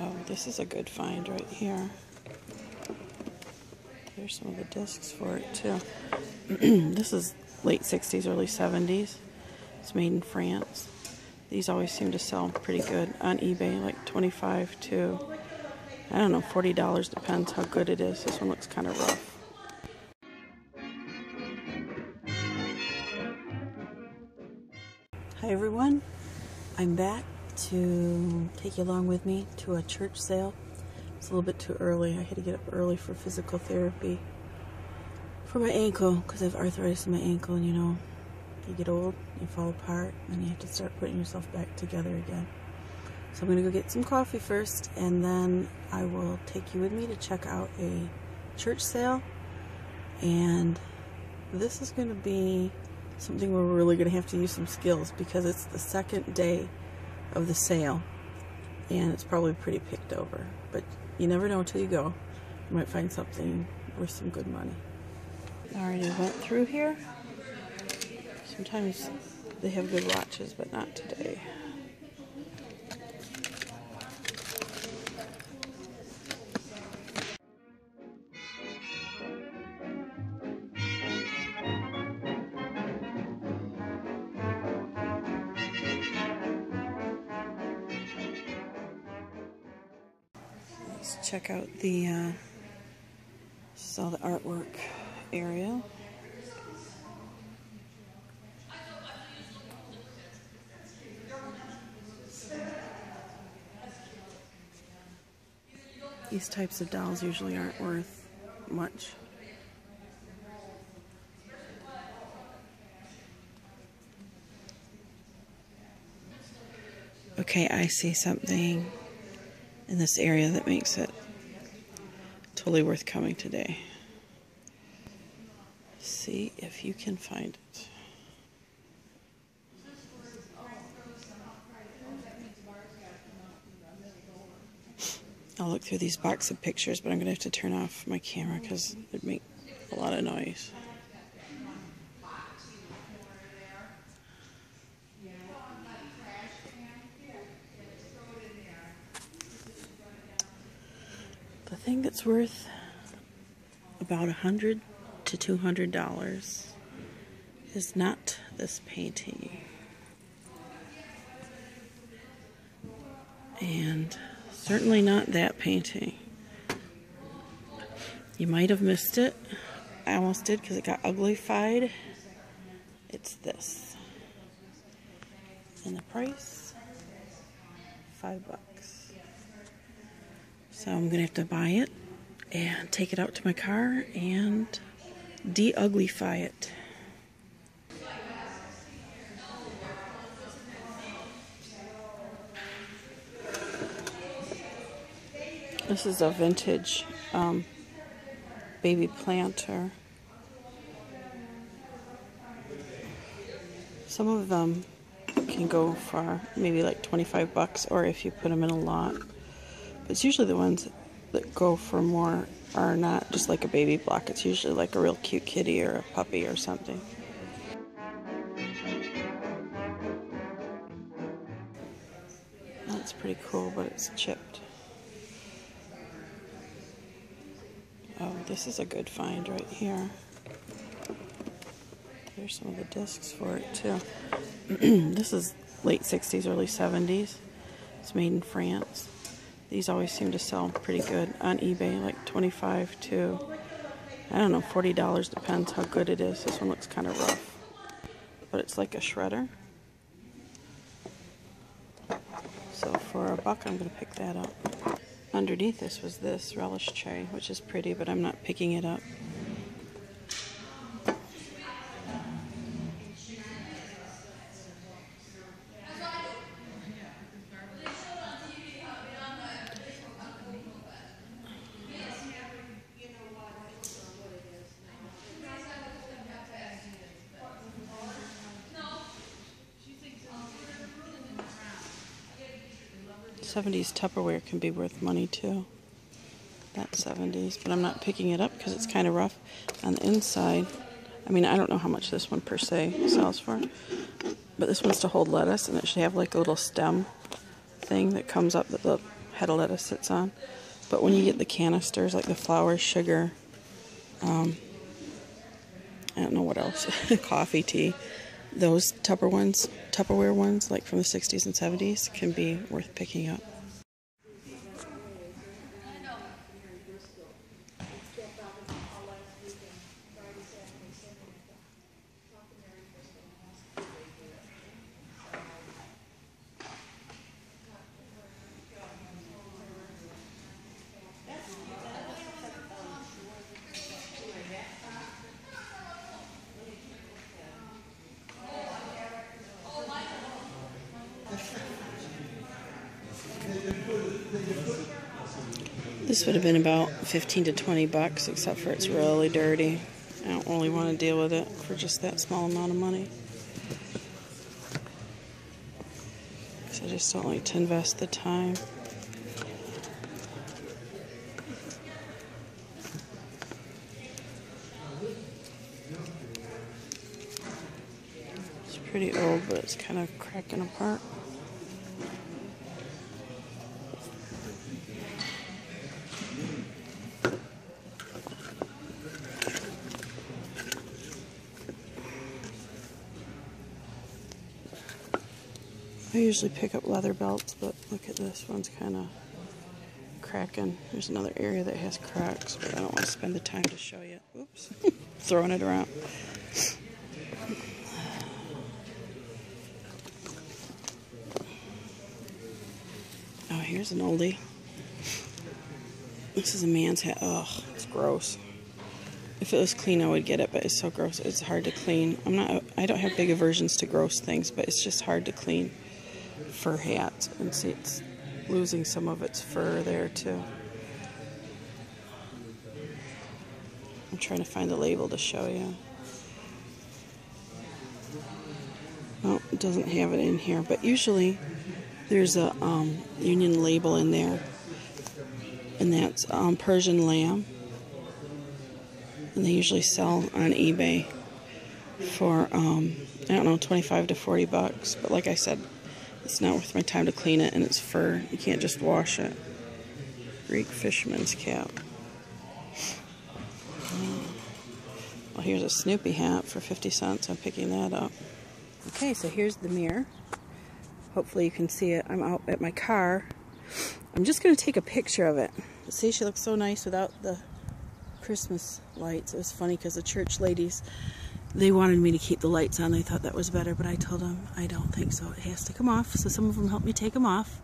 Oh, this is a good find right here. Here's some of the discs for it too. this is late 60s, early 70s. It's made in France. These always seem to sell pretty good on eBay, like 25 to, I don't know, $40 depends how good it is. This one looks kind of rough. Hi everyone, I'm back to take you along with me to a church sale. It's a little bit too early. I had to get up early for physical therapy for my ankle because I have arthritis in my ankle and you know, you get old, you fall apart, and you have to start putting yourself back together again. So I'm going to go get some coffee first and then I will take you with me to check out a church sale and this is going to be something we're really going to have to use some skills because it's the second day of the sale. And it's probably pretty picked over. But you never know until you go. You might find something worth some good money. Already went through here. Sometimes they have good watches but not today check out the, uh, all the artwork area. These types of dolls usually aren't worth much. Okay, I see something in this area that makes it totally worth coming today. See if you can find it. I'll look through these box of pictures, but I'm going to have to turn off my camera because it'd make a lot of noise. The thing that's worth about a hundred to two hundred dollars is not this painting. And certainly not that painting. You might have missed it. I almost did because it got uglified. It's this. And the price, five bucks. So I'm going to have to buy it and take it out to my car and de-uglify it. This is a vintage um, baby planter. Some of them can go for maybe like 25 bucks or if you put them in a lot. It's usually the ones that go for more are not just like a baby block. It's usually like a real cute kitty or a puppy or something. That's pretty cool, but it's chipped. Oh, this is a good find right here. There's some of the discs for it too. this is late 60s, early 70s. It's made in France. These always seem to sell pretty good on eBay, like 25 to, I don't know, $40 depends how good it is. This one looks kind of rough, but it's like a shredder. So for a buck, I'm going to pick that up. Underneath this was this relish tray, which is pretty, but I'm not picking it up. 70s Tupperware can be worth money too. That's 70s, but I'm not picking it up because it's kind of rough on the inside. I mean, I don't know how much this one per se sells for, but this one's to hold lettuce, and it should have like a little stem thing that comes up that the head of lettuce sits on. But when you get the canisters, like the flour, sugar, um, I don't know what else, coffee, tea, those Tupper ones, Tupperware ones, like from the 60s and 70s, can be worth picking up. This would have been about 15 to 20 bucks, except for it's really dirty. I don't really want to deal with it for just that small amount of money. Because I just don't like to invest the time. It's pretty old, but it's kind of cracking apart. I usually pick up leather belts, but look at this one's kind of cracking. There's another area that has cracks, but I don't want to spend the time to show you. Oops, throwing it around. Oh, here's an oldie. This is a man's hat. Ugh, it's gross. If it was clean, I would get it, but it's so gross. It's hard to clean. I'm not. I don't have big aversions to gross things, but it's just hard to clean fur hat. And see, it's losing some of its fur there too. I'm trying to find the label to show you. Oh, it doesn't have it in here, but usually there's a um, union label in there, and that's um, Persian lamb. And they usually sell on eBay for um, I don't know 25 to 40 bucks. But like I said, it's not worth my time to clean it, and it's fur. You can't just wash it. Greek fisherman's cap. Well, here's a Snoopy hat for 50 cents. I'm picking that up. Okay, so here's the mirror. Hopefully you can see it. I'm out at my car. I'm just going to take a picture of it. See, she looks so nice without the Christmas lights. It was funny because the church ladies they wanted me to keep the lights on. They thought that was better, but I told them I don't think so. It has to come off. So some of them helped me take them off.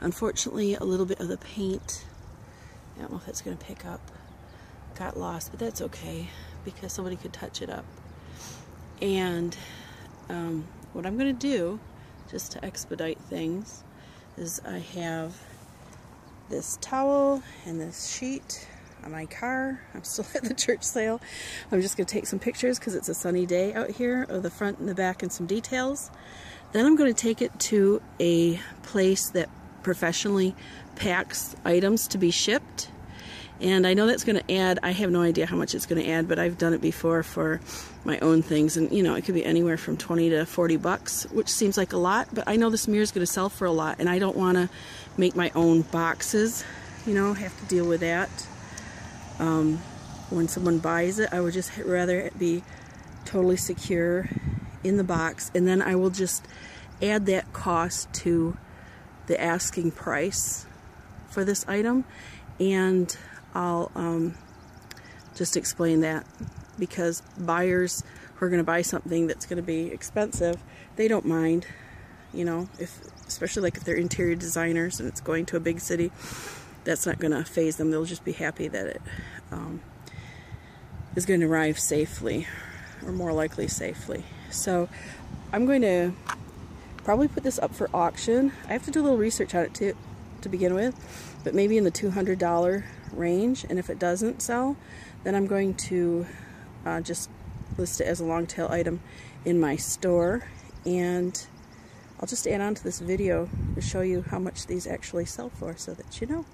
Unfortunately, a little bit of the paint, I don't know if that's going to pick up, got lost, but that's okay because somebody could touch it up. And um, what I'm going to do, just to expedite things, is I have this towel and this sheet my car. I'm still at the church sale. I'm just going to take some pictures because it's a sunny day out here of the front and the back and some details. Then I'm going to take it to a place that professionally packs items to be shipped. And I know that's going to add, I have no idea how much it's going to add, but I've done it before for my own things. And, you know, it could be anywhere from 20 to 40 bucks, which seems like a lot, but I know this mirror is going to sell for a lot. And I don't want to make my own boxes, you know, have to deal with that um, when someone buys it. I would just rather it be totally secure in the box. And then I will just add that cost to the asking price for this item. And I'll um, just explain that. Because buyers who are going to buy something that's going to be expensive they don't mind you know if especially like if they're interior designers and it's going to a big city that's not going to faze them. They'll just be happy that it um, is going to arrive safely, or more likely safely. So I'm going to probably put this up for auction. I have to do a little research on it too, to begin with, but maybe in the $200 range. And if it doesn't sell, then I'm going to uh, just list it as a long tail item in my store. And I'll just add on to this video to show you how much these actually sell for so that you know.